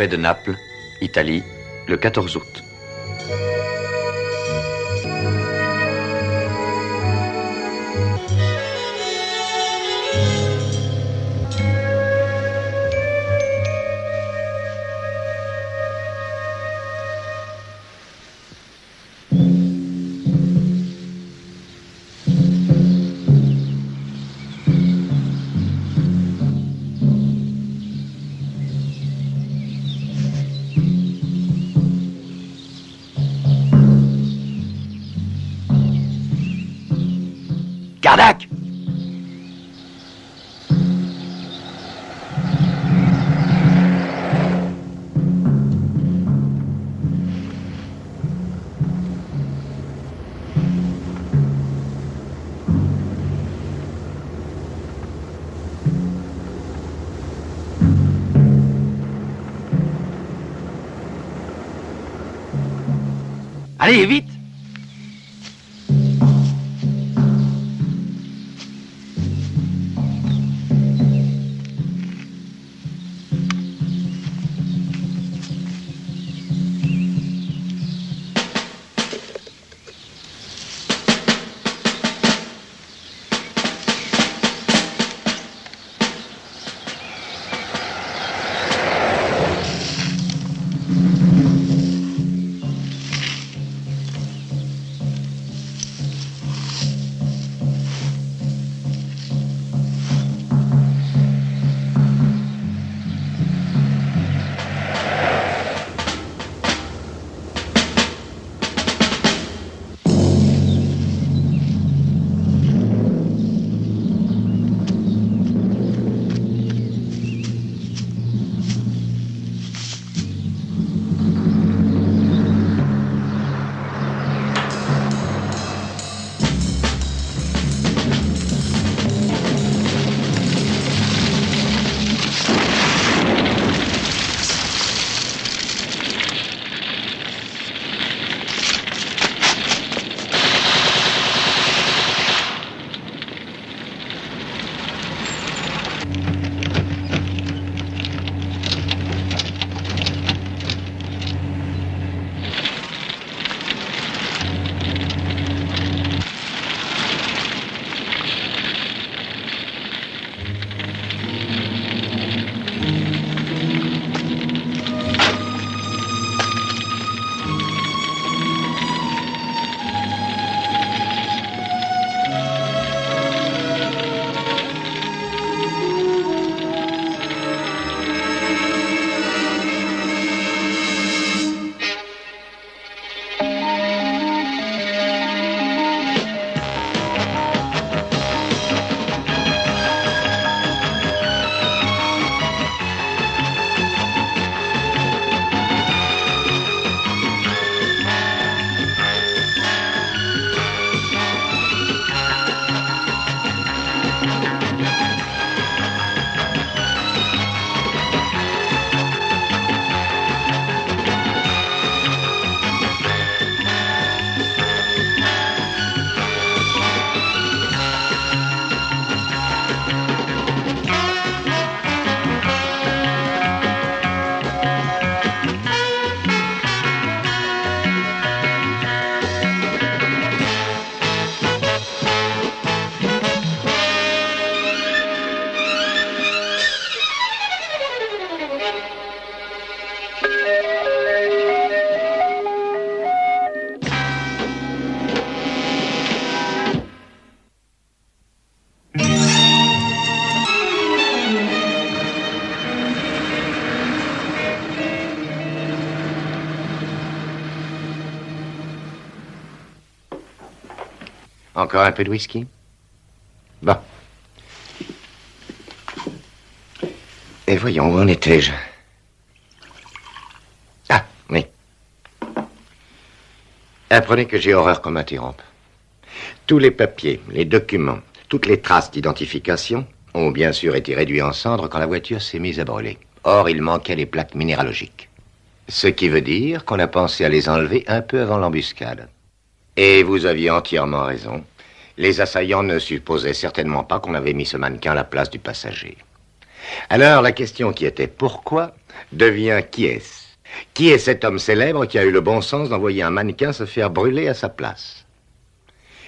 baie de Naples, Italie, le 14 août. Encore un peu de whisky? Bon. Et voyons, où en étais-je? Ah, oui. Apprenez que j'ai horreur qu'on m'interrompe. Tous les papiers, les documents, toutes les traces d'identification ont bien sûr été réduits en cendres quand la voiture s'est mise à brûler. Or, il manquait les plaques minéralogiques. Ce qui veut dire qu'on a pensé à les enlever un peu avant l'embuscade. Et vous aviez entièrement raison. Les assaillants ne supposaient certainement pas qu'on avait mis ce mannequin à la place du passager. Alors, la question qui était pourquoi devient qui est-ce? Qui est cet homme célèbre qui a eu le bon sens d'envoyer un mannequin se faire brûler à sa place?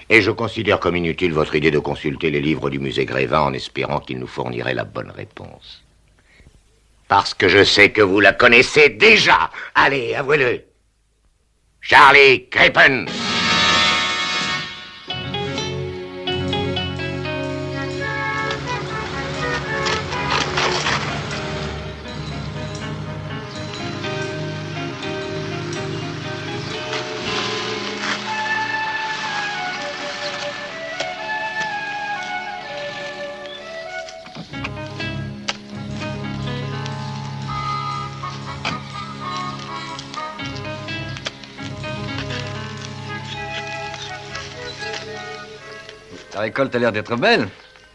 Et je considère comme inutile votre idée de consulter les livres du musée Grévin en espérant qu'il nous fournirait la bonne réponse. Parce que je sais que vous la connaissez déjà. Allez, avouez-le. Charlie Crippen. Ta récolte a l'air d'être belle.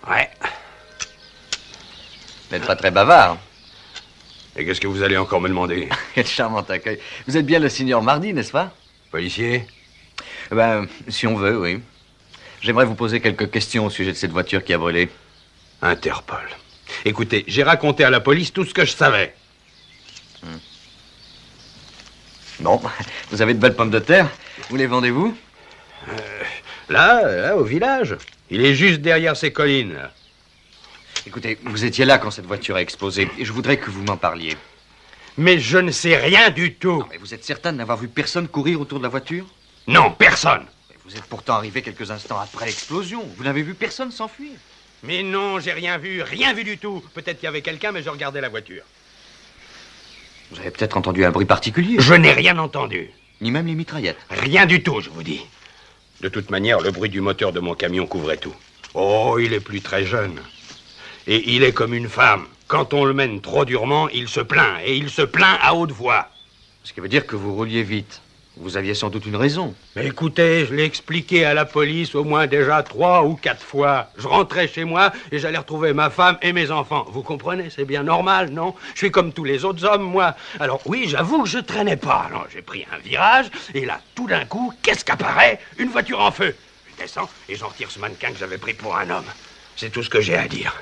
Ouais. N'êtes pas très bavard. Et qu'est-ce que vous allez encore me demander? Quel charmant accueil. Vous êtes bien le signor Mardi, n'est-ce pas? Policier? Ben, si on veut, oui. J'aimerais vous poser quelques questions au sujet de cette voiture qui a brûlé. Interpol. Écoutez, j'ai raconté à la police tout ce que je savais. Bon, vous avez de belles pommes de terre. Vous les vendez-vous? Là, là, au village. Il est juste derrière ces collines. là. Écoutez, vous étiez là quand cette voiture a explosé, et je voudrais que vous m'en parliez. Mais je ne sais rien du tout. Mais vous êtes certain de n'avoir vu personne courir autour de la voiture? Non, personne. Mais Vous êtes pourtant arrivé quelques instants après l'explosion. Vous n'avez vu personne s'enfuir. Mais non, j'ai rien vu, rien vu du tout. Peut-être qu'il y avait quelqu'un, mais je regardais la voiture. Vous avez peut-être entendu un bruit particulier. Je n'ai rien entendu. Ni même les mitraillettes. Rien du tout, je vous dis. De toute manière, le bruit du moteur de mon camion couvrait tout. Oh, il est plus très jeune. Et il est comme une femme. Quand on le mène trop durement, il se plaint. Et il se plaint à haute voix. Ce qui veut dire que vous rouliez vite. Vous aviez sans doute une raison. Mais écoutez, je l'ai expliqué à la police au moins déjà trois ou quatre fois. Je rentrais chez moi et j'allais retrouver ma femme et mes enfants. Vous comprenez, c'est bien normal, non? Je suis comme tous les autres hommes, moi. Alors oui, j'avoue que je traînais pas. Non, j'ai pris un virage et là, tout d'un coup, qu'est-ce qu'apparaît? Une voiture en feu. Je descends et j'en tire ce mannequin que j'avais pris pour un homme. C'est tout ce que j'ai à dire.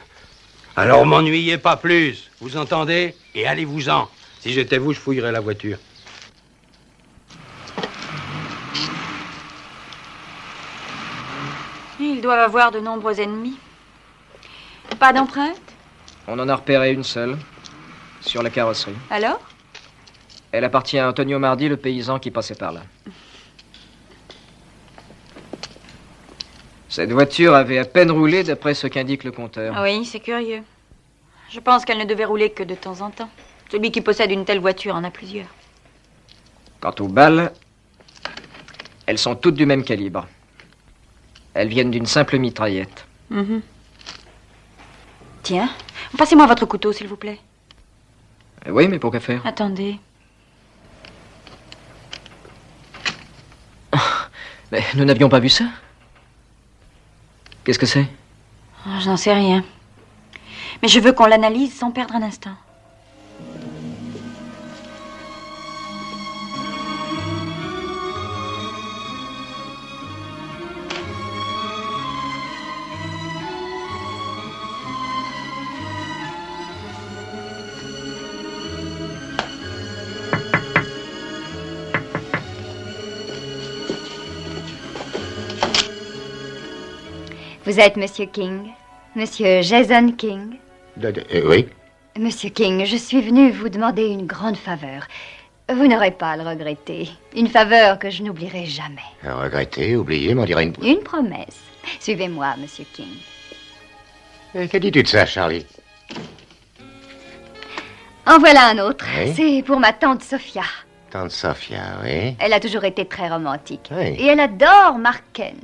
Alors m'ennuyez pas plus, vous entendez? Et allez-vous-en. Si j'étais vous, je fouillerais la voiture. Ils doivent avoir de nombreux ennemis. Pas d'empreinte? On en a repéré une seule, sur la carrosserie. Alors? Elle appartient à Antonio Mardi, le paysan qui passait par là. Cette voiture avait à peine roulé d'après ce qu'indique le compteur. Oui, c'est curieux. Je pense qu'elle ne devait rouler que de temps en temps. Celui qui possède une telle voiture en a plusieurs. Quant aux balles, elles sont toutes du même calibre. Elles viennent d'une simple mitraillette. Mhm. Tiens, passez-moi votre couteau, s'il vous plaît. Eh Oui, mais pour qu'à faire? Attendez. Mais nous n'avions pas vu ça Qu'est-ce que c'est? Oh, je n'en sais rien. Mais je veux qu'on l'analyse sans perdre un instant. Vous êtes Monsieur King Monsieur Jason King De- de- euh, oui Monsieur King, je suis venu vous demander une grande faveur. Vous n'aurez pas à le regretter. Une faveur que je n'oublierai jamais. Regretter, oublier, m'en dirait une... Une promesse. Suivez-moi, Monsieur King. Eh, Que dis-tu de ça, Charlie? En voilà un autre. Oui. C'est pour ma tante Sophia. Tante Sophia, oui Elle a toujours été très romantique. Oui. Et elle adore Marken.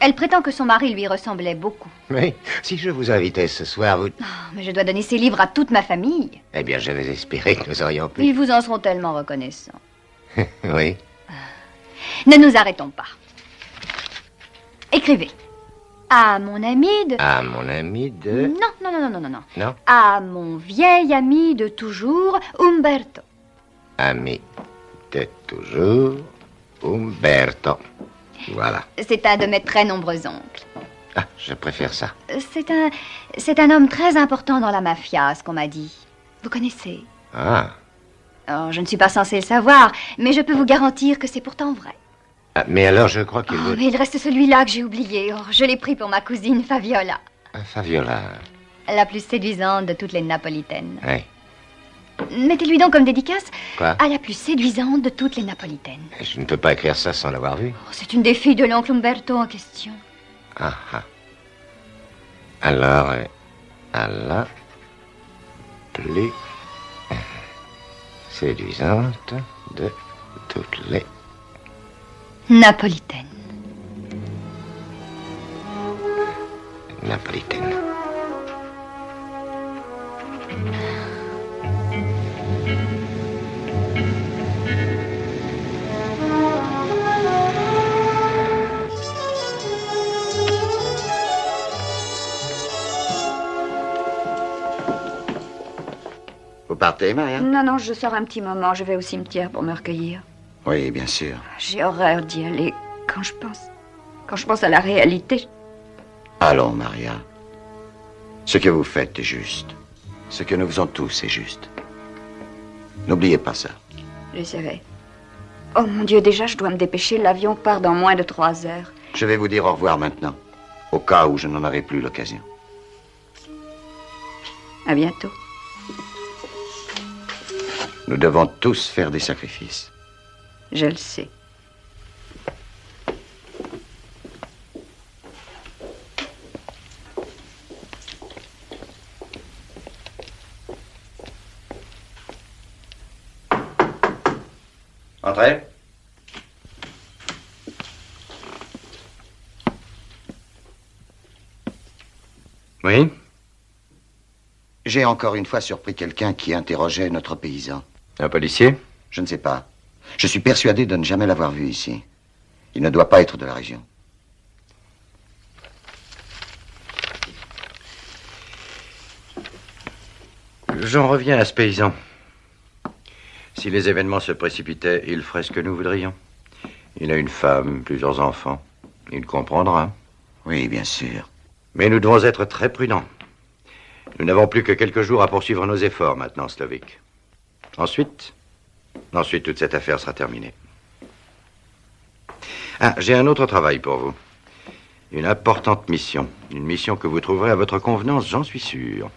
Elle prétend que son mari lui ressemblait beaucoup. Oui. Si je vous invitais ce soir, vous... Oh, mais je dois donner ses livres à toute ma famille. Eh bien, j'avais espéré que nous aurions pu... Ils vous en seront tellement reconnaissants. Oui. Ne nous arrêtons pas. Écrivez. À mon ami de... Ah, mon ami de... Non, non, non, non, non, non, non. Non À mon vieil ami de toujours, Umberto. Ami de toujours, Umberto. Voilà. C'est un de mes très nombreux oncles. Ah, je préfère ça. C'est un, c'est un homme très important dans la mafia, ce qu'on m'a dit. Vous connaissez? Ah. Oh, je ne suis pas censée le savoir, mais je peux vous garantir que c'est pourtant vrai. Ah, mais alors, je crois qu'il Oh, veut... mais il reste celui-là que j'ai oublié. Oh, je l'ai pris pour ma cousine Fabiola, Ah, Fabiola. la plus séduisante de toutes les napolitaines. Oui. Mettez-lui donc comme dédicace Quoi à la plus séduisante de toutes les napolitaines. Je ne peux pas écrire ça sans l'avoir vu. Oh, c'est une des filles de l'oncle Umberto en question. Ah, ah. Alors, euh, à la plus séduisante de toutes les... Napolitaine. Vous partez, Maria Non, non, je sors un petit moment. Je vais au cimetière pour me recueillir. Oui, bien sûr. J'ai horreur d'y aller quand je pense. Quand je pense à la réalité. Allons, Maria. Ce que vous faites est juste. Ce que nous faisons tous est juste. N'oubliez pas ça. J'essaierai. Oh mon Dieu, déjà, je dois me dépêcher. L'avion part dans moins de trois heures. Je vais vous dire au revoir maintenant, au cas où je n'en aurai plus l'occasion. À bientôt. Nous devons tous faire des sacrifices. Je le sais. Entrez. Oui? J'ai encore une fois surpris quelqu'un qui interrogeait notre paysan. Un policier Je ne sais pas. Je suis persuadé de ne jamais l'avoir vu ici. Il ne doit pas être de la région. J'en reviens à ce paysan. Si les événements se précipitaient, il ferait ce que nous voudrions. Il a une femme, plusieurs enfants. Il comprendra. Oui, bien sûr. Mais nous devons être très prudents. Nous n'avons plus que quelques jours à poursuivre nos efforts maintenant, Slovic. Ensuite, ensuite toute cette affaire sera terminée. Ah, j'ai un autre travail pour vous. Une importante mission. Une mission que vous trouverez à votre convenance, j'en suis sûr.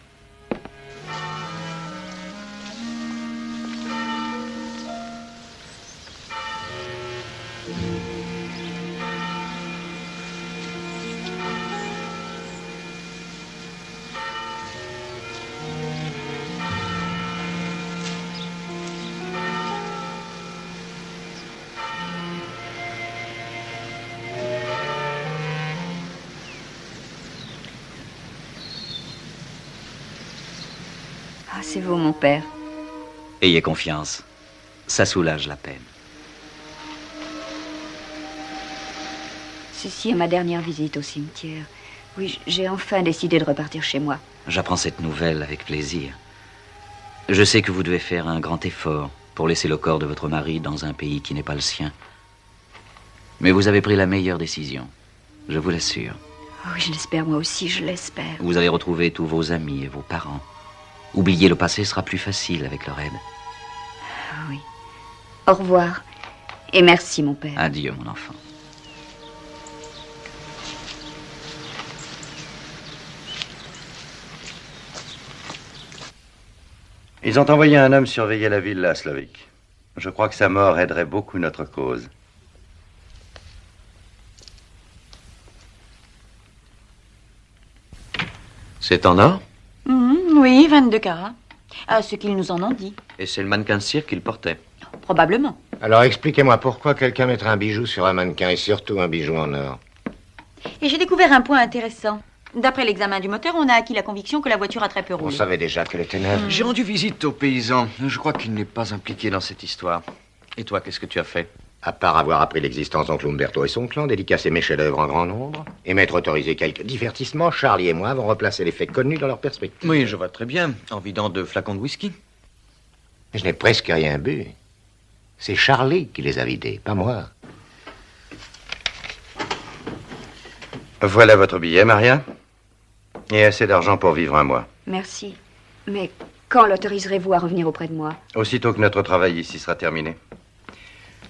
Ayez confiance. Ça soulage la peine. Ceci est ma dernière visite au cimetière. Oui, j'ai enfin décidé de repartir chez moi. J'apprends cette nouvelle avec plaisir. Je sais que vous devez faire un grand effort pour laisser le corps de votre mari dans un pays qui n'est pas le sien. Mais vous avez pris la meilleure décision. Je vous l'assure. Oh, oui, je l'espère moi aussi, je l'espère. Vous allez retrouver tous vos amis et vos parents. Oublier le passé sera plus facile avec leur aide. Ah oui. Au revoir. Et merci, mon père. Adieu, mon enfant. Ils ont envoyé un homme surveiller la ville, là, Slovic. Je crois que sa mort aiderait beaucoup notre cause. C'est en or? Oui, 22 carats. À ce qu'ils nous en ont dit. Et c'est le mannequin de cire qu'il portait. Probablement. Alors expliquez-moi pourquoi quelqu'un mettrait un bijou sur un mannequin et surtout un bijou en or. Et j'ai découvert un point intéressant. D'après l'examen du moteur, on a acquis la conviction que la voiture a très peu On roulé. savait déjà qu'elle était neuve. J'ai rendu visite au paysan. Je crois qu'il n'est pas impliqué dans cette histoire. Et toi, qu'est-ce que tu as fait? À part avoir appris l'existence d'oncle Umberto et son clan, dédicacer mes chefs-d'œuvre en grand nombre, et m'être autorisé quelques divertissements, Charlie et moi avons replacé les faits connus dans leur perspective. Oui, je vois très bien. En vidant deux flacons de whisky. Je n'ai presque rien bu. C'est Charlie qui les a vidés, pas moi. Voilà votre billet, Maria. Et assez d'argent pour vivre un mois. Merci. Mais quand l'autoriserez-vous à revenir auprès de moi? Aussitôt que notre travail ici sera terminé.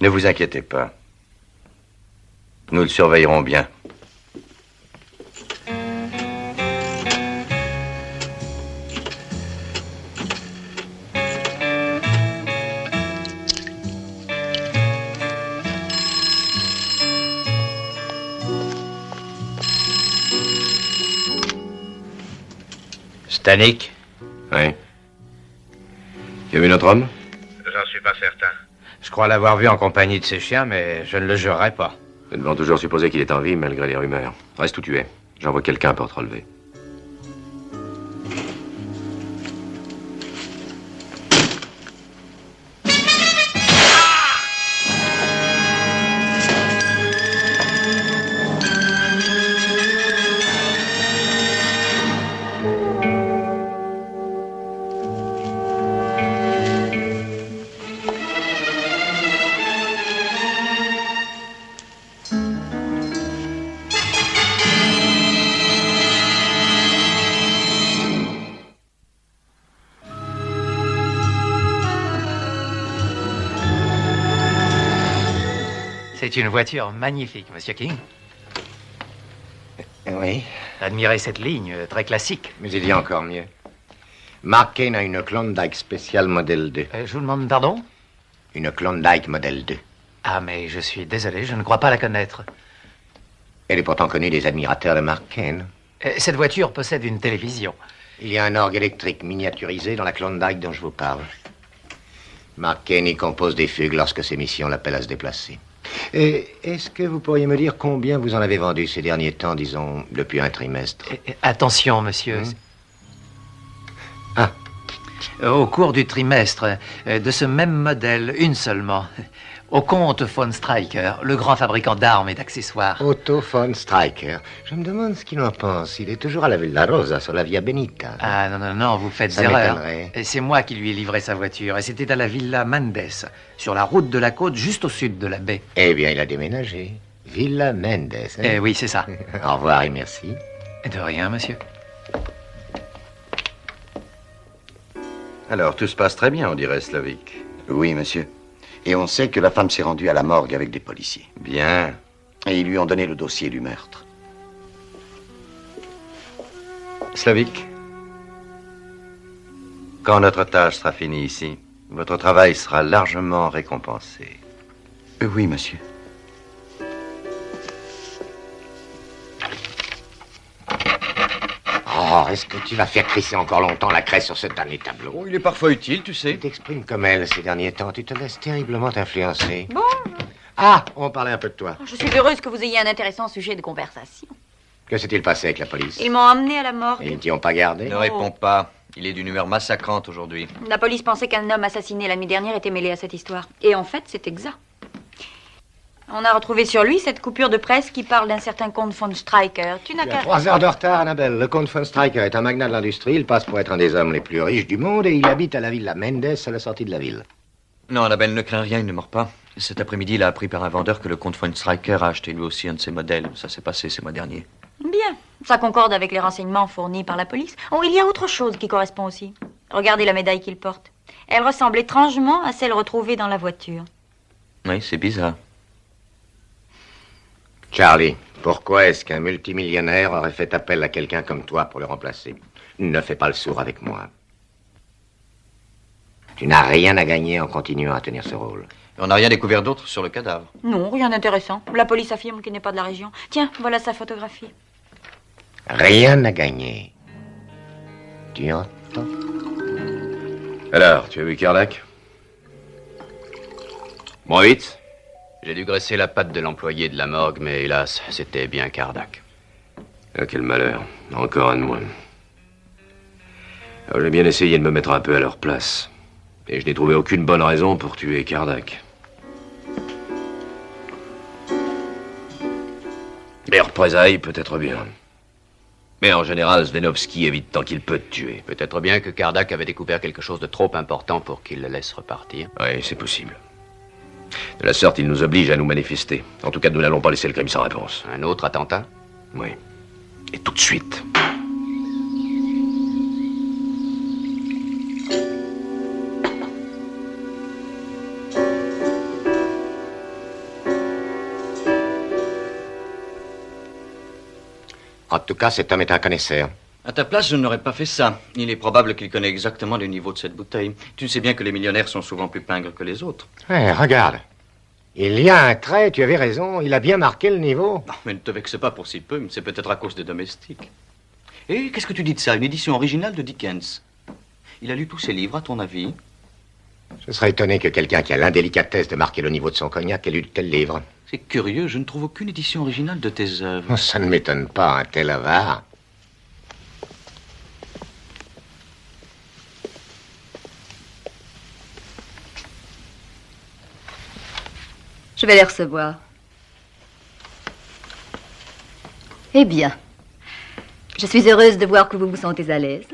Ne vous inquiétez pas. Nous le surveillerons bien. Stanik Oui. Tu as vu notre homme? J'en suis pas certain. Je crois l'avoir vu en compagnie de ses chiens, mais je ne le jurerai pas. Nous devons toujours supposer qu'il est en vie, malgré les rumeurs. Reste où tu es. J'envoie quelqu'un pour te relever. Une voiture magnifique, Monsieur King. Oui. Admirez cette ligne, euh, très classique. Mais il y a encore mieux. Mark Kane a une Klondike spéciale modèle 2. Euh, je vous demande pardon? Une Klondike modèle 2. Ah, mais je suis désolé, je ne crois pas la connaître. Elle est pourtant connue des admirateurs de Mark Kane. Euh, Cette voiture possède une télévision. Il y a un orgue électrique miniaturisé dans la Klondike dont je vous parle. Mark Kane y compose des fugues lorsque ses missions l'appellent à se déplacer. Et est-ce que vous pourriez me dire combien vous en avez vendu ces derniers temps, disons, depuis un trimestre Euh, Attention, monsieur. Hmm. Ah. Au cours du trimestre, euh, de ce même modèle, une seulement, au comte von Stryker, le grand fabricant d'armes et d'accessoires. Otto von Stryker. Je me demande ce qu'il en pense. Il est toujours à la Villa Rosa, sur la Via Benita. Ah non, non, non, vous faites Ça erreur. Et C'est moi qui lui ai livré sa voiture. Et c'était à la Villa Mendes, sur la route de la côte, juste au sud de la baie. Eh bien, il a déménagé. Villa Mendes. hein Eh oui, c'est ça. Au revoir et merci. De rien, monsieur. Alors, tout se passe très bien, on dirait, Slavic. Oui, monsieur. Et on sait que la femme s'est rendue à la morgue avec des policiers. Bien. Et ils lui ont donné le dossier du meurtre. Slavic, quand notre tâche sera finie ici, votre travail sera largement récompensé. Euh, oui, monsieur. Est-ce que tu vas faire crisser encore longtemps la craie sur ce dernier tableau? Oh, il est parfois utile, tu sais. Tu t'exprimes comme elle ces derniers temps. Tu te laisses terriblement influencer. Bon, Ah, on parlait un peu de toi. je suis heureuse que vous ayez un intéressant sujet de conversation. Que s'est-il passé avec la police? Ils m'ont emmené à la morgue. Ils ne t'y ont pas gardé? Ne réponds pas. Il est d'une humeur massacrante aujourd'hui. La police pensait qu'un homme assassiné la nuit dernière était mêlé à cette histoire. Et en fait, c'est exact. On a retrouvé sur lui cette coupure de presse qui parle d'un certain comte von Stryker. Tu n'as qu'à... trois heures de retard, Annabelle. Le comte von Stryker est un magnat de l'industrie. Il passe pour être un des hommes les plus riches du monde et il habite à la villa Mendes, à la sortie de la ville. Non, Annabelle ne craint rien, il ne mord pas. Cet après-midi, il a appris par un vendeur que le comte von Stryker a acheté lui aussi un de ses modèles. Ça s'est passé ce mois dernier. Bien. Ça concorde avec les renseignements fournis par la police. Oh, il y a autre chose qui correspond aussi. Regardez la médaille qu'il porte. Elle ressemble étrangement à celle retrouvée dans la voiture. Oui, c'est bizarre. Charlie, pourquoi est-ce qu'un multimillionnaire aurait fait appel à quelqu'un comme toi pour le remplacer? Ne fais pas le sourd avec moi. Tu n'as rien à gagner en continuant à tenir ce rôle. On n'a rien découvert d'autre sur le cadavre. Non, rien d'intéressant. La police affirme qu'il n'est pas de la région. Tiens, voilà sa photographie. Rien à gagner. Tu entends? Alors, tu as vu Bon, vite. J'ai dû graisser la patte de l'employé de la morgue, mais hélas, c'était bien Kardak. Ah, quel malheur. Encore un de moins. J'ai bien essayé de me mettre un peu à leur place. Et je n'ai trouvé aucune bonne raison pour tuer Kardak. Les représailles, peut-être bien. Mais en général, Svenovski évite tant qu'il peut te tuer. Peut-être bien que Kardak avait découvert quelque chose de trop important pour qu'il le laisse repartir. Oui, c'est possible. De la sorte, il nous oblige à nous manifester. En tout cas, nous n'allons pas laisser le crime sans réponse. Un autre attentat? Oui. Et tout de suite. En tout cas, cet homme est un connaisseur. À ta place, je n'aurais pas fait ça. Il est probable qu'il connaît exactement le niveau de cette bouteille. Tu sais bien que les millionnaires sont souvent plus pingres que les autres. Ouais, regarde. Il y a un trait, tu avais raison. Il a bien marqué le niveau. Non, mais ne te vexe pas pour si peu. C'est peut-être à cause des domestiques. Et qu'est-ce que tu dis de ça Une édition originale de Dickens? Il a lu tous ses livres, à ton avis? Je serais étonné que quelqu'un qui a l'indélicatesse de marquer le niveau de son cognac ait lu de tels livres. C'est curieux, je ne trouve aucune édition originale de tes œuvres. Ça ne m'étonne pas, un tel avare. Je vais les recevoir. Eh bien, je suis heureuse de voir que vous vous sentez à l'aise.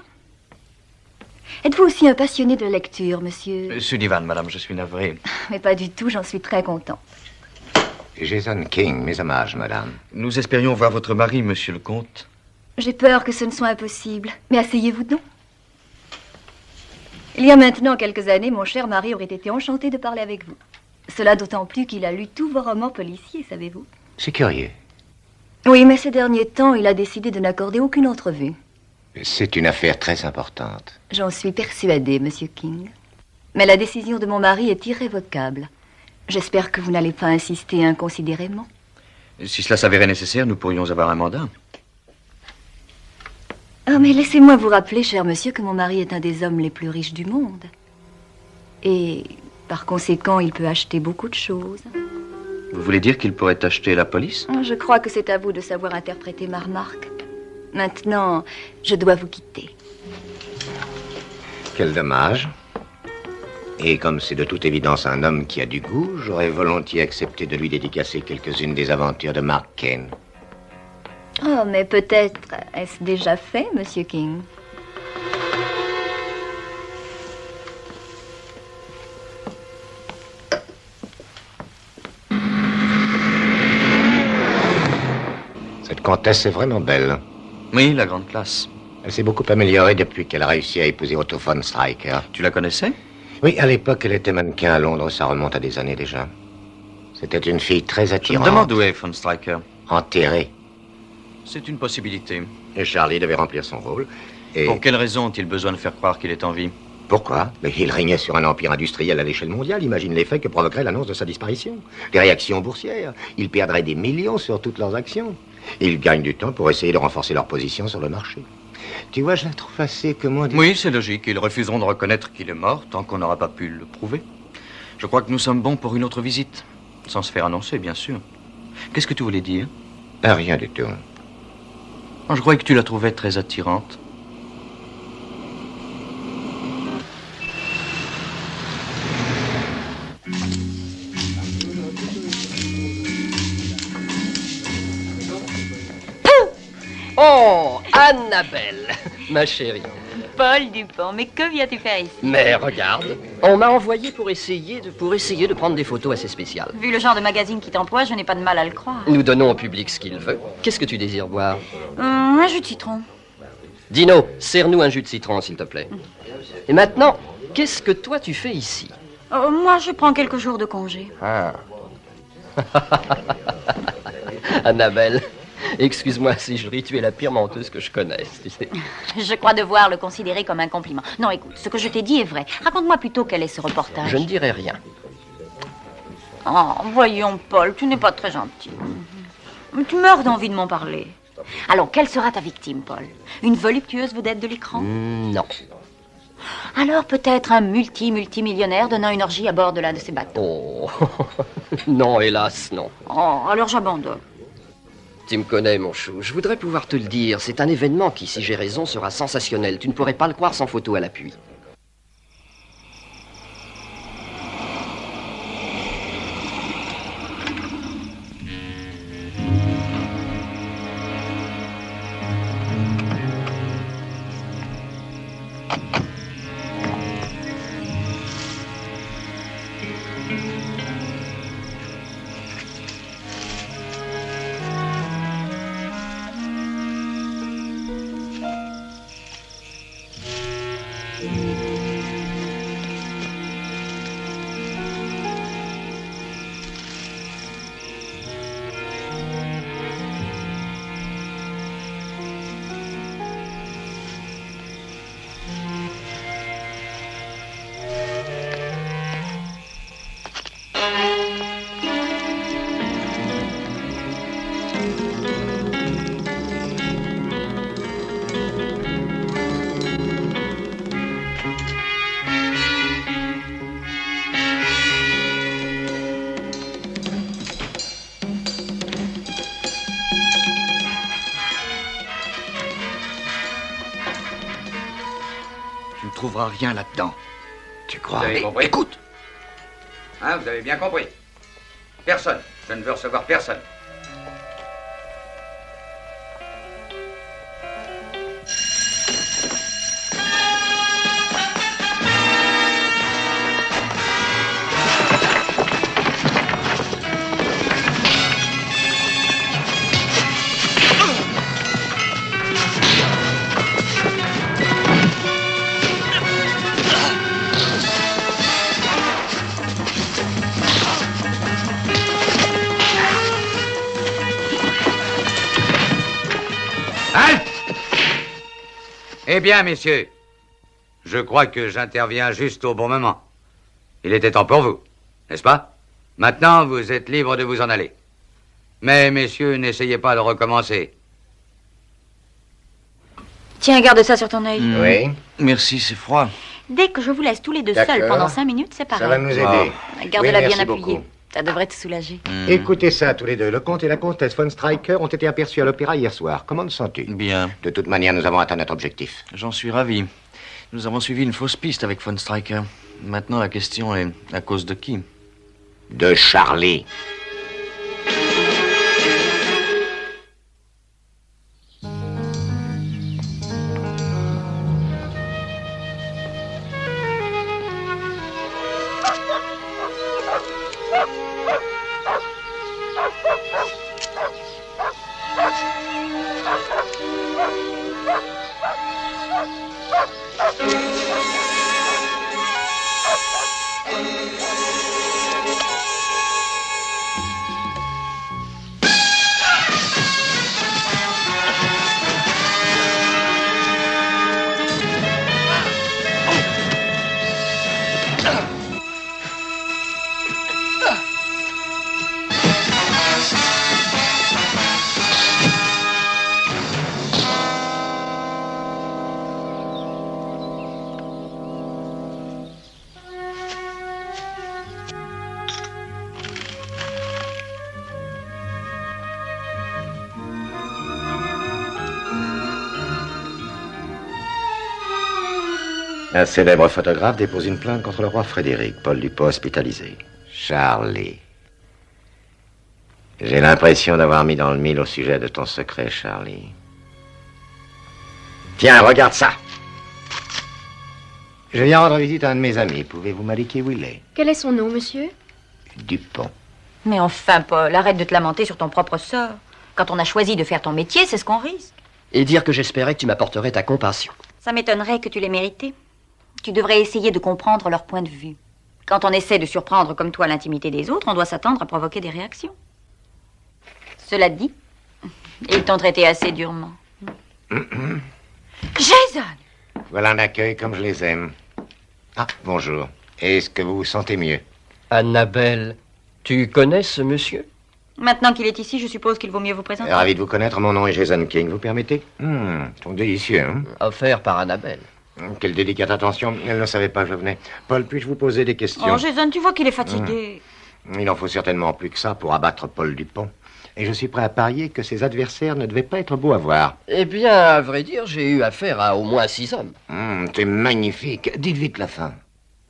Êtes-vous aussi un passionné de lecture, monsieur? Euh, Sullivan, madame, je suis navré. Mais pas du tout, j'en suis très content. Jason King, mes hommages, madame. Nous espérions voir votre mari, monsieur le comte. J'ai peur que ce ne soit impossible. Mais asseyez-vous donc. Il y a maintenant quelques années, mon cher mari aurait été enchanté de parler avec vous. Cela d'autant plus qu'il a lu tous vos romans policiers, savez-vous C'est curieux. Oui, mais ces derniers temps, il a décidé de n'accorder aucune entrevue. C'est une affaire très importante. J'en suis persuadée, monsieur King. Mais la décision de mon mari est irrévocable. J'espère que vous n'allez pas insister inconsidérément. Si cela s'avérait nécessaire, nous pourrions avoir un mandat. Ah, mais laissez-moi vous rappeler, cher monsieur, que mon mari est un des hommes les plus riches du monde. Et par conséquent, il peut acheter beaucoup de choses. Vous voulez dire qu'il pourrait acheter la police? Je crois que c'est à vous de savoir interpréter ma remarque. Maintenant, je dois vous quitter. Quel dommage. Et comme c'est de toute évidence un homme qui a du goût, j'aurais volontiers accepté de lui dédicacer quelques-unes des aventures de Mark Kane. Oh, mais peut-être est-ce déjà fait, monsieur King? Comtesse est vraiment belle. Oui, la grande classe. Elle s'est beaucoup améliorée depuis qu'elle a réussi à épouser Otto von Streicher. Tu la connaissais? Oui, à l'époque, elle était mannequin à Londres. Ça remonte à des années déjà. C'était une fille très Je me attirante. demande où est von Stryker. Enterrée. C'est une possibilité. Et Charlie devait remplir son rôle. Et Pour quelle raison ont-ils besoin de faire croire qu'il est en vie? Pourquoi? Mais il régnait sur un empire industriel à l'échelle mondiale. Imagine l'effet que provoquerait l'annonce de sa disparition. Des réactions boursières. Ils perdraient des millions sur toutes leurs actions. Ils gagnent du temps pour essayer de renforcer leur position sur le marché. Tu vois, je la trouve assez, comment dire Oui, c'est logique. Ils refuseront de reconnaître qu'il est mort tant qu'on n'aura pas pu le prouver. Je crois que nous sommes bons pour une autre visite. Sans se faire annoncer, bien sûr. Qu'est-ce que tu voulais dire? Ah, Rien du tout. Je croyais que tu la trouvais très attirante. Annabelle, ma chérie. Paul Dupont, mais que viens-tu faire ici? Mais regarde, on m'a envoyé pour essayer, de, pour essayer de prendre des photos assez spéciales. Vu le genre de magazine qui t'emploie, je n'ai pas de mal à le croire. Nous donnons au public ce qu'il veut. Qu'est-ce que tu désires boire? Hum, un jus de citron. Dino, serre-nous un jus de citron, s'il te plaît. Et maintenant, qu'est-ce que toi tu fais ici? Euh, moi, je prends quelques jours de congé. Ah. Annabelle, excuse-moi si je ris, tu es la pire menteuse que je connaisse, tu sais. Je crois devoir le considérer comme un compliment. Non, écoute, ce que je t'ai dit est vrai. Raconte-moi plutôt quel est ce reportage. Je ne dirai rien. Oh, voyons, Paul, tu n'es pas très gentil. Tu meurs d'envie de m'en parler. Alors, quelle sera ta victime, Paul? Une voluptueuse vedette de l'écran? Hmm, Non. Alors, peut-être un multi-multimillionnaire donnant une orgie à bord de l'un de ses bateaux? Oh, non, hélas, non. Oh, alors j'abandonne. Tu me connais, mon chou. Je voudrais pouvoir te le dire. C'est un événement qui, si j'ai raison, sera sensationnel. Tu ne pourrais pas le croire sans photo à l'appui. Rien là-dedans. Tu crois? Vous avez compris? Écoute Hein, vous avez bien compris Personne. Je ne veux recevoir personne. Eh bien, messieurs, je crois que j'interviens juste au bon moment. Il était temps pour vous, n'est-ce pas? Maintenant, vous êtes libres de vous en aller. Mais, messieurs, n'essayez pas de recommencer. Tiens, garde ça sur ton œil. Oui. Merci, c'est froid. Dès que je vous laisse tous les deux seuls pendant cinq minutes, c'est pareil. Ça va nous aider. Garde-la Oui, bien appuyée. beaucoup. Ça devrait te soulager. Écoutez ça, tous les deux. Le comte et la comtesse von Stryker ont été aperçus à l'opéra hier soir. Comment te sens-tu Bien. De toute manière, nous avons atteint notre objectif. J'en suis ravi. Nous avons suivi une fausse piste avec Von Stryker. Maintenant, la question est à cause de qui? De Charlie. Célèbre photographe dépose une plainte contre le roi Frédéric, Paul Dupont hospitalisé. Charlie. J'ai l'impression d'avoir mis dans le mille au sujet de ton secret, Charlie. Tiens, regarde ça. Je viens rendre visite à un de mes amis. Pouvez-vous m'indiquer où il est? Quel est son nom, monsieur? Dupont. Mais enfin, Paul, arrête de te lamenter sur ton propre sort. Quand on a choisi de faire ton métier, c'est ce qu'on risque. Et dire que j'espérais que tu m'apporterais ta compassion. Ça m'étonnerait que tu l'aies mérité. Tu devrais essayer de comprendre leur point de vue. Quand on essaie de surprendre comme toi l'intimité des autres, on doit s'attendre à provoquer des réactions. Cela dit, ils t'ont traité assez durement. Jason Voilà un accueil comme je les aime. Ah, bonjour. Est-ce que vous vous sentez mieux? Annabelle, tu connais ce monsieur? Maintenant qu'il est ici, je suppose qu'il vaut mieux vous présenter. Ravi de vous connaître. Mon nom est Jason King. Vous permettez? Hum, sont délicieux, hein? Offert par Annabelle. Quelle délicate attention. Elle ne savait pas que je venais. Paul, puis-je vous poser des questions Oh, Jason, tu vois qu'il est fatigué. Il en faut certainement plus que ça pour abattre Paul Dupont. Et je suis prêt à parier que ses adversaires ne devaient pas être beaux à voir. Eh bien, à vrai dire, j'ai eu affaire à au moins six hommes. Hum, C'est magnifique. Dites vite la fin.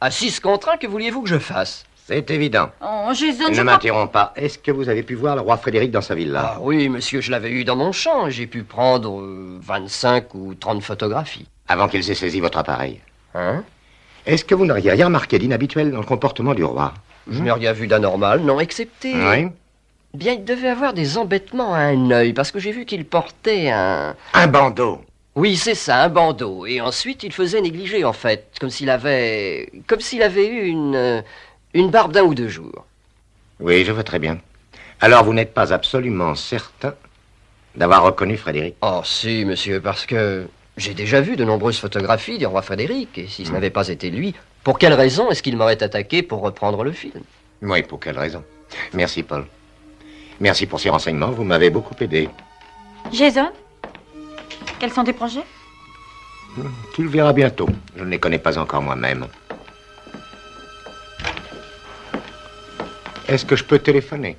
À six contre un, que vouliez-vous que je fasse? C'est évident. Oh, Jason, je Ne m'interromps pas. Est-ce que vous avez pu voir le roi Frédéric dans sa villa? Ah oui, monsieur, je l'avais eu dans mon champ. J'ai pu prendre euh, 25 ou 30 photographies. Avant qu'ils aient saisi votre appareil. Hein? Est-ce que vous n'auriez rien remarqué d'inhabituel dans le comportement du roi? Je n'ai rien vu d'anormal, non, excepté... Oui Bien, il devait avoir des embêtements à un œil, parce que j'ai vu qu'il portait un... Un bandeau Oui, c'est ça, un bandeau. Et ensuite, il faisait négliger, en fait, comme s'il avait... comme s'il avait eu une... euh, une barbe d'un ou deux jours. Oui, je vois très bien. Alors vous n'êtes pas absolument certain d'avoir reconnu Frédéric? Oh, si, monsieur, parce que j'ai déjà vu de nombreuses photographies du roi Frédéric, et si ce n'avait pas été lui, pour quelle raison est-ce qu'il m'aurait attaqué pour reprendre le film? Oui, pour quelle raison? Merci, Paul. Merci pour ces renseignements, vous m'avez beaucoup aidé. Jason? Quels sont tes projets? Tu le verras bientôt. Je ne les connais pas encore moi-même. Est-ce que je peux téléphoner?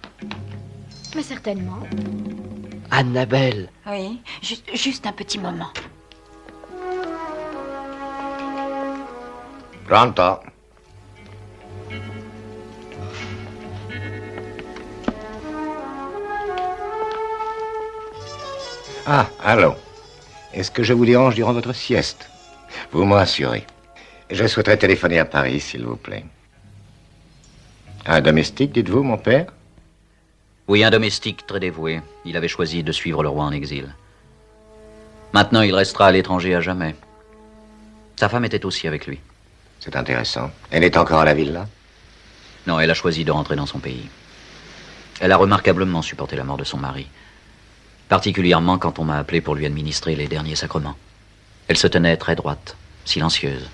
Mais certainement. Annabelle Oui, juste, juste un petit moment. Pronto. Ah, allô. Est-ce que je vous dérange durant votre sieste? Vous me rassurez. Je souhaiterais téléphoner à Paris, s'il vous plaît. Un domestique, dites-vous, mon père? Oui, un domestique très dévoué. Il avait choisi de suivre le roi en exil. Maintenant, il restera à l'étranger à jamais. Sa femme était aussi avec lui. C'est intéressant. Elle est encore à la villa? Non, elle a choisi de rentrer dans son pays. Elle a remarquablement supporté la mort de son mari. Particulièrement quand on m'a appelé pour lui administrer les derniers sacrements. Elle se tenait très droite, silencieuse.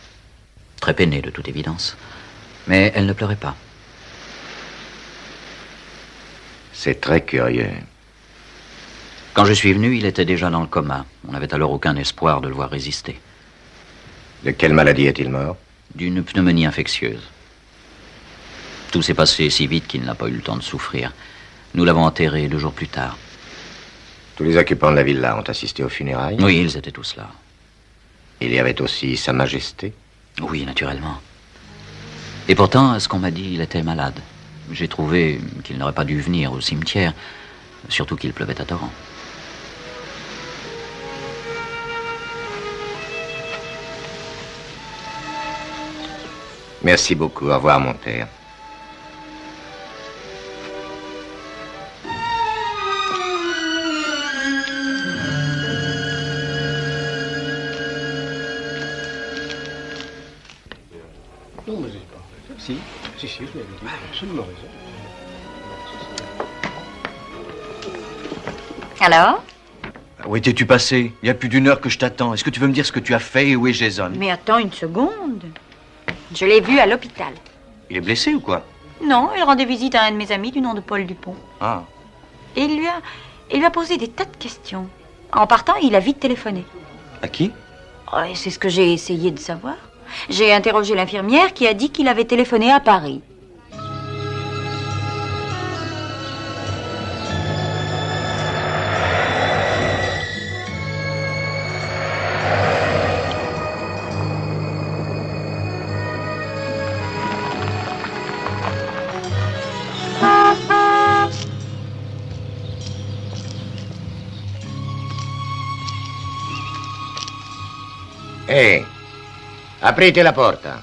Très peinée, de toute évidence. Mais elle ne pleurait pas. C'est très curieux. Quand je suis venu, il était déjà dans le coma. On n'avait alors aucun espoir de le voir résister. De quelle maladie est-il mort? D'une pneumonie infectieuse. Tout s'est passé si vite qu'il n'a pas eu le temps de souffrir. Nous l'avons enterré deux jours plus tard. Tous les occupants de la villa ont assisté aux funérailles? Oui, ils étaient tous là. Il y avait aussi Sa Majesté? Oui, naturellement. Et pourtant, à ce qu'on m'a dit, il était malade. J'ai trouvé qu'il n'aurait pas dû venir au cimetière, surtout qu'il pleuvait à torrent. Merci beaucoup. Au revoir, mon père. Non, mais c'est pas. Si, si, si, je l'avais dit. Absolument raison. Alors? Où étais-tu passé? Il y a plus d'une heure que je t'attends. Est-ce que tu veux me dire ce que tu as fait et où est Jason? Mais attends une seconde. Je l'ai vu à l'hôpital. Il est blessé ou quoi? Non, il rendait visite à un de mes amis du nom de Paul Dupont. Ah. Et il lui a, il lui a posé des tas de questions. En partant, il a vite téléphoné. À qui? Oh, c'est ce que j'ai essayé de savoir. J'ai interrogé l'infirmière qui a dit qu'il avait téléphoné à Paris. Aprite la porta.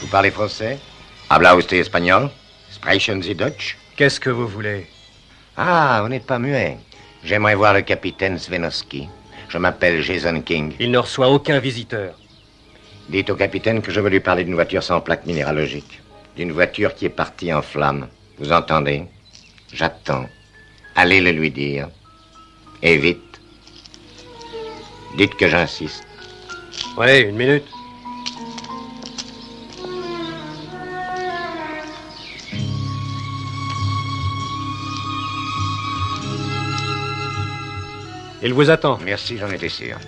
Vous parlez français? Habla usted espagnol Sprechen Sie Deutsch Qu'est-ce que vous voulez? Ah, vous n'êtes pas muet. J'aimerais voir le capitaine Svenowski. Je m'appelle Jason King. Il ne reçoit aucun visiteur. Dites au capitaine que je veux lui parler d'une voiture sans plaque minéralogique. D'une voiture qui est partie en flammes. Vous entendez? J'attends. Allez le lui dire. Et vite. Dites que j'insiste. Oui, une minute. Il vous attend. Merci, j'en étais sûr.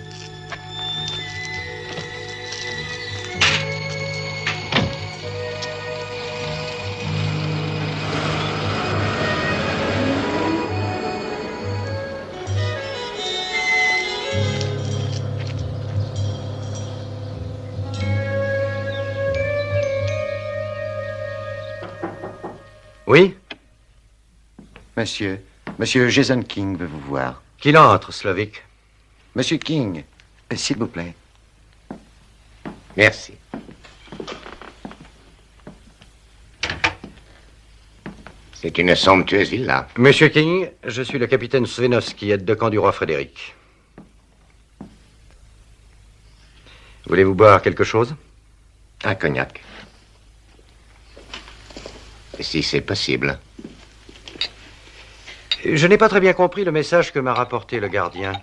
Oui? Monsieur, monsieur Jason King veut vous voir. Qu'il entre, Slovic. Monsieur King, euh, s'il vous plaît. Merci. C'est une somptueuse villa. Monsieur King, je suis le capitaine Svenowski, aide de camp du roi Frédéric. Voulez-vous boire quelque chose? Un cognac. Si c'est possible. Je n'ai pas très bien compris le message que m'a rapporté le gardien.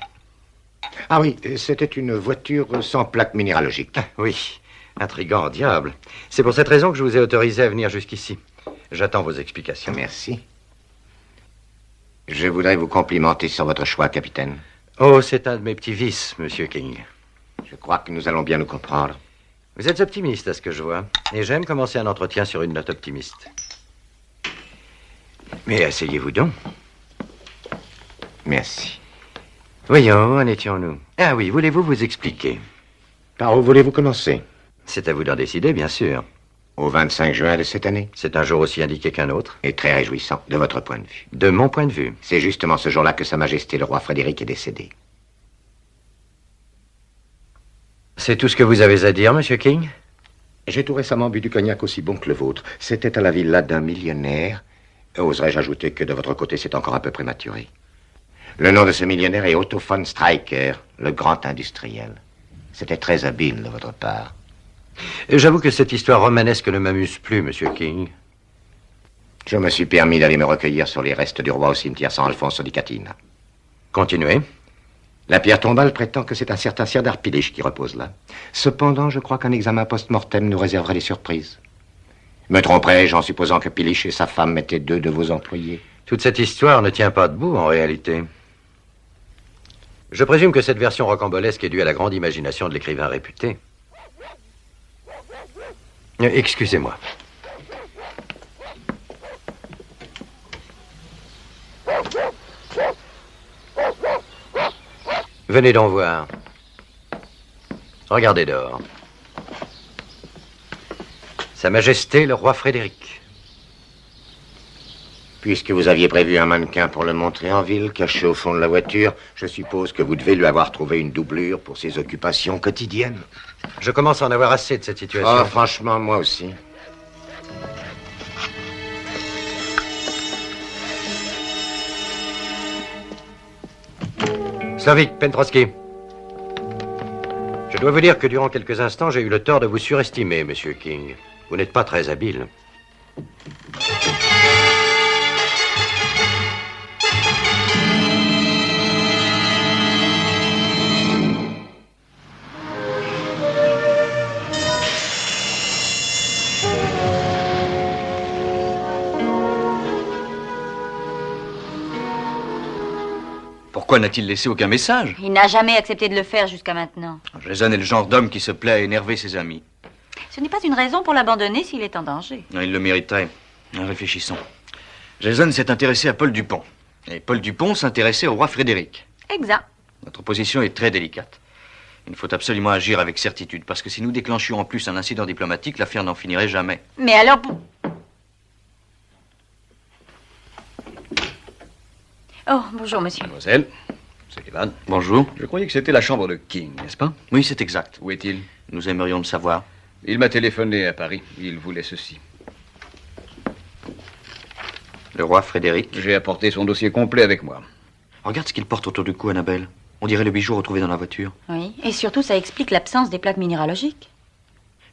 Ah oui, c'était une voiture sans plaque minéralogique. Oui, intrigant, diable. C'est pour cette raison que je vous ai autorisé à venir jusqu'ici. J'attends vos explications. Merci. Je voudrais vous complimenter sur votre choix, capitaine. Oh, c'est un de mes petits vices, monsieur King. Je crois que nous allons bien nous comprendre. Vous êtes optimiste, à ce que je vois. Et j'aime commencer un entretien sur une note optimiste. Mais asseyez-vous donc. Merci. Voyons, où en étions-nous? Ah oui, voulez-vous vous expliquer? Par où voulez-vous commencer? C'est à vous d'en décider, bien sûr. Au 25 juin de cette année C'est un jour aussi indiqué qu'un autre. Et très réjouissant, de votre point de vue. De mon point de vue C'est justement ce jour-là que Sa Majesté le roi Frédéric est décédé. C'est tout ce que vous avez à dire, Monsieur King? J'ai tout récemment bu du cognac aussi bon que le vôtre. C'était à la villa d'un millionnaire. Oserais-je ajouter que de votre côté, c'est encore un peu prématuré. Le nom de ce millionnaire est Otto von Streicher, le grand industriel. C'était très habile de votre part. J'avoue que cette histoire romanesque ne m'amuse plus, Monsieur King. Je me suis permis d'aller me recueillir sur les restes du roi au cimetière San Alfonso di Catina. Continuez. La pierre tombale prétend que c'est un certain Sirdar Pilish qui repose là. Cependant, je crois qu'un examen post-mortem nous réserverait des surprises. Me tromperais-je en supposant que Pilish et sa femme étaient deux de vos employés? Toute cette histoire ne tient pas debout, en réalité. Je présume que cette version rocambolesque est due à la grande imagination de l'écrivain réputé. Euh, Excusez-moi. Venez donc voir. Regardez dehors. Sa Majesté le roi Frédéric. Puisque vous aviez prévu un mannequin pour le montrer en ville, caché au fond de la voiture, je suppose que vous devez lui avoir trouvé une doublure pour ses occupations quotidiennes. Je commence à en avoir assez de cette situation. Oh, franchement, moi aussi. Slavik, Pentroski. Je dois vous dire que durant quelques instants, j'ai eu le tort de vous surestimer, Monsieur King. Vous n'êtes pas très habile. Pourquoi n'a-t-il laissé aucun message? Il n'a jamais accepté de le faire jusqu'à maintenant. Jason est le genre d'homme qui se plaît à énerver ses amis. Ce n'est pas une raison pour l'abandonner s'il est en danger. Non, Il le mériterait. Réfléchissons. Jason s'est intéressé à Paul Dupont. Et Paul Dupont s'intéressait au roi Frédéric. Exact. Notre position est très délicate. Il faut absolument agir avec certitude, parce que si nous déclenchions en plus un incident diplomatique, l'affaire n'en finirait jamais. Mais alors... Oh, bonjour, monsieur. Mademoiselle, c'est Evan. Bonjour. Je croyais que c'était la chambre de King, n'est-ce pas? Oui, c'est exact. Où est-il? Nous aimerions le savoir. Il m'a téléphoné à Paris. Il voulait ceci. Le roi Frédéric. J'ai apporté son dossier complet avec moi. Regarde ce qu'il porte autour du cou, Annabelle. On dirait le bijou retrouvé dans la voiture. Oui, et surtout, ça explique l'absence des plaques minéralogiques.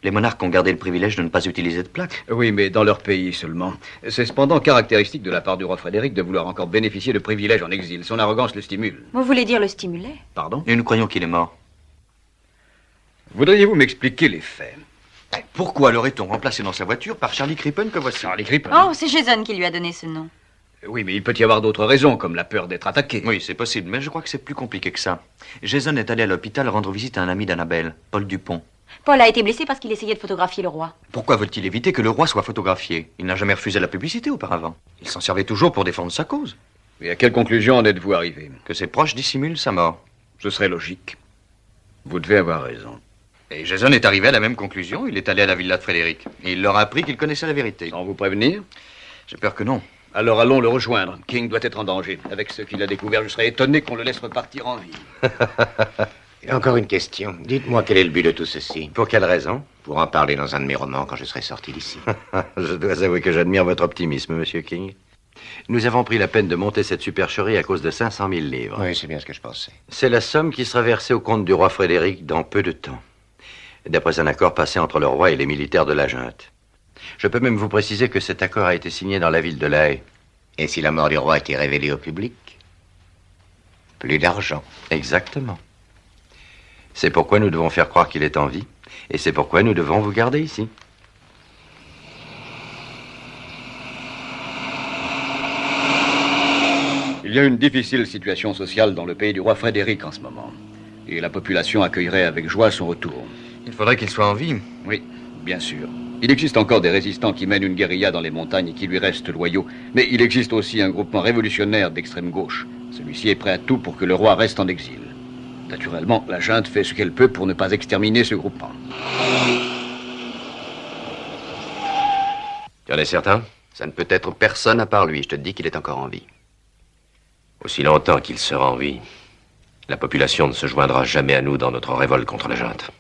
Les monarques ont gardé le privilège de ne pas utiliser de plaques. Oui, mais dans leur pays seulement. C'est cependant caractéristique de la part du roi Frédéric de vouloir encore bénéficier de privilèges en exil. Son arrogance le stimule. Vous voulez dire le stimuler? Pardon? Et nous croyons qu'il est mort. Voudriez-vous m'expliquer les faits? Pourquoi l'aurait-on remplacé dans sa voiture par Charlie Crippen que voici Charlie Crippen Oh, c'est Jason qui lui a donné ce nom. Oui, mais il peut y avoir d'autres raisons, comme la peur d'être attaqué. Oui, c'est possible, mais je crois que c'est plus compliqué que ça. Jason est allé à l'hôpital rendre visite à un ami d'Annabelle, Paul Dupont. Paul a été blessé parce qu'il essayait de photographier le roi. Pourquoi veut-il éviter que le roi soit photographié? Il n'a jamais refusé la publicité auparavant. Il s'en servait toujours pour défendre sa cause. Et à quelle conclusion en êtes-vous arrivé? Que ses proches dissimulent sa mort. Ce serait logique. Vous devez avoir raison. Et Jason est arrivé à la même conclusion. Il est allé à la villa de Frédéric. Et il leur a appris qu'il connaissait la vérité. Sans vous prévenir J'ai peur que non. Alors allons le rejoindre. King doit être en danger. Avec ce qu'il a découvert, je serais étonné qu'on le laisse repartir en vie. Et encore une question. Dites-moi quel est le but de tout ceci Pour quelle raison Pour en parler dans un de mes romans quand je serai sorti d'ici. je dois avouer que j'admire votre optimisme, Monsieur King. Nous avons pris la peine de monter cette supercherie à cause de 500 000 livres. Oui, c'est bien ce que je pensais. C'est la somme qui sera versée au compte du roi Frédéric dans peu de temps. D'après un accord passé entre le roi et les militaires de la junte. Je peux même vous préciser que cet accord a été signé dans la ville de La Haye. Et si la mort du roi était révélée au public? Plus d'argent. Exactement. C'est pourquoi nous devons faire croire qu'il est en vie. Et c'est pourquoi nous devons vous garder ici. Il y a une difficile situation sociale dans le pays du roi Frédéric en ce moment. Et la population accueillerait avec joie son retour. Il faudrait qu'il soit en vie. Oui, bien sûr. Il existe encore des résistants qui mènent une guérilla dans les montagnes et qui lui restent loyaux, mais il existe aussi un groupement révolutionnaire d'extrême gauche. Celui-ci est prêt à tout pour que le roi reste en exil. Naturellement, la junte fait ce qu'elle peut pour ne pas exterminer ce groupement. Tu en es certain? Ça ne peut être personne à part lui. Je te dis qu'il est encore en vie. Aussi longtemps qu'il sera en vie, la population ne se joindra jamais à nous dans notre révolte contre la junte.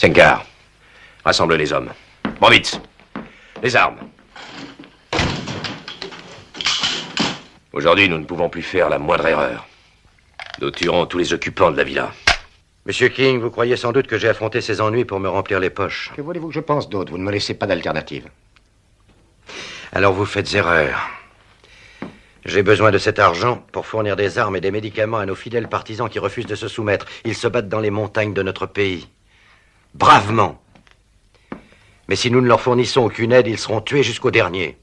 Senkar, rassemble les hommes. Bon, vite Les armes Aujourd'hui, nous ne pouvons plus faire la moindre erreur. Nous tuerons tous les occupants de la villa. Monsieur King, vous croyez sans doute que j'ai affronté ces ennuis pour me remplir les poches. Que voulez-vous que je pense d'autre? Vous ne me laissez pas d'alternative. Alors vous faites erreur. J'ai besoin de cet argent pour fournir des armes et des médicaments à nos fidèles partisans qui refusent de se soumettre. Ils se battent dans les montagnes de notre pays. Bravement. Mais si nous ne leur fournissons aucune aide, ils seront tués jusqu'au dernier.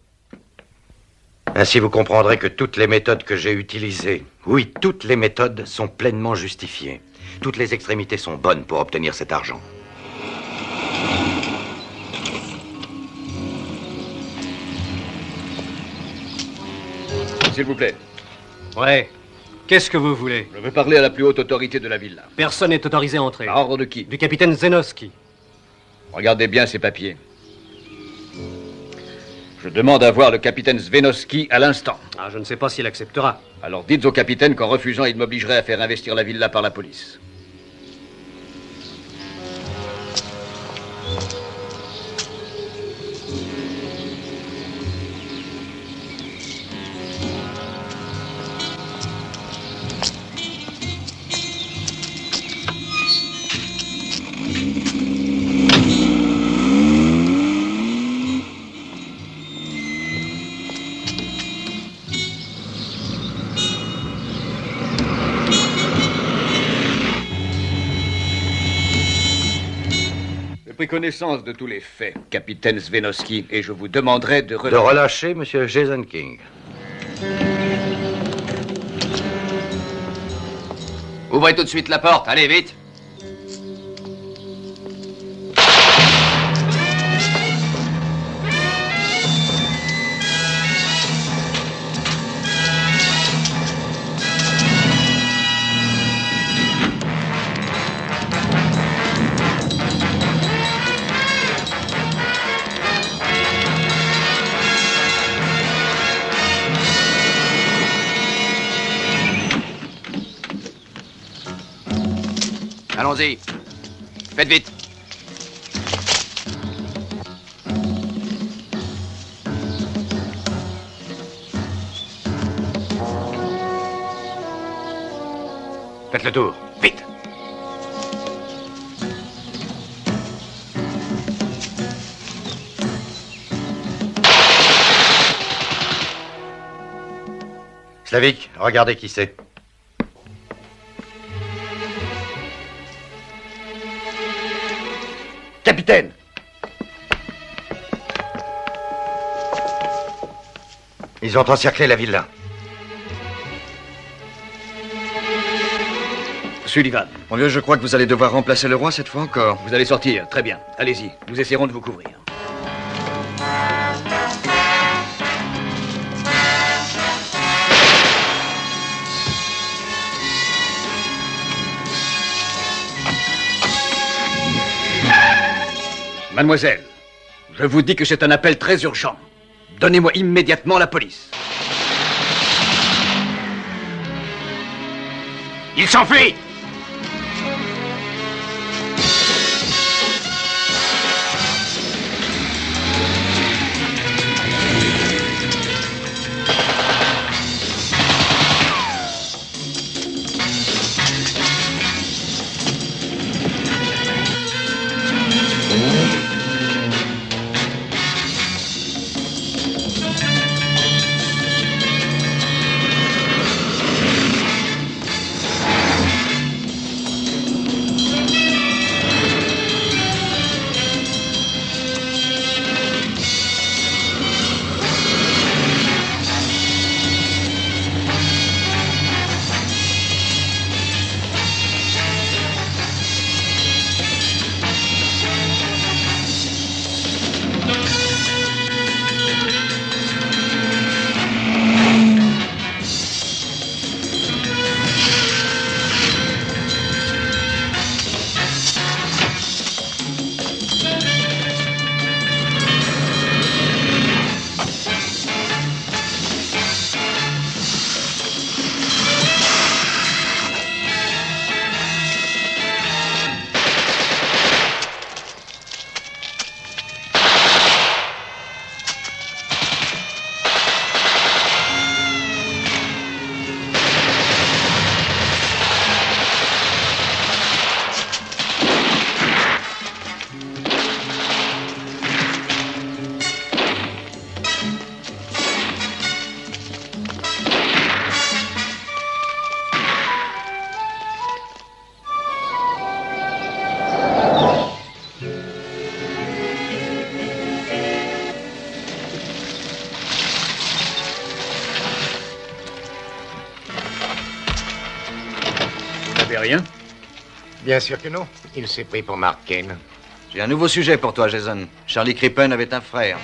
Ainsi, vous comprendrez que toutes les méthodes que j'ai utilisées, oui, toutes les méthodes sont pleinement justifiées. Toutes les extrémités sont bonnes pour obtenir cet argent. S'il vous plaît. Ouais. Qu'est-ce que vous voulez Je veux parler à la plus haute autorité de la villa. Personne n'est autorisé à entrer. Par ordre de qui Du capitaine Zenoski. Regardez bien ces papiers. Je demande à voir le capitaine Svenoski à l'instant. Ah, je ne sais pas s'il acceptera. Alors dites au capitaine qu'en refusant, il m'obligerait à faire investir la villa par la police. Pris connaissance de tous les faits, capitaine Svenoski, et je vous demanderai de De relâcher Monsieur Jason King. Ouvrez tout de suite la porte. Allez, vite. Allons-y. Faites vite. Faites le tour. Vite. Slavik, regardez qui c'est. Ils ont encerclé la villa. Sullivan. Mon vieux, je crois que vous allez devoir remplacer le roi cette fois encore. Vous allez sortir, très bien. Allez-y, nous essaierons de vous couvrir. Mademoiselle, je vous dis que c'est un appel très urgent. Donnez-moi immédiatement la police. Il s'enfuit savez rien Bien sûr que non. Il s'est pris pour Mark Kane. J'ai un nouveau sujet pour toi, Jason. Charlie Crippen avait un frère.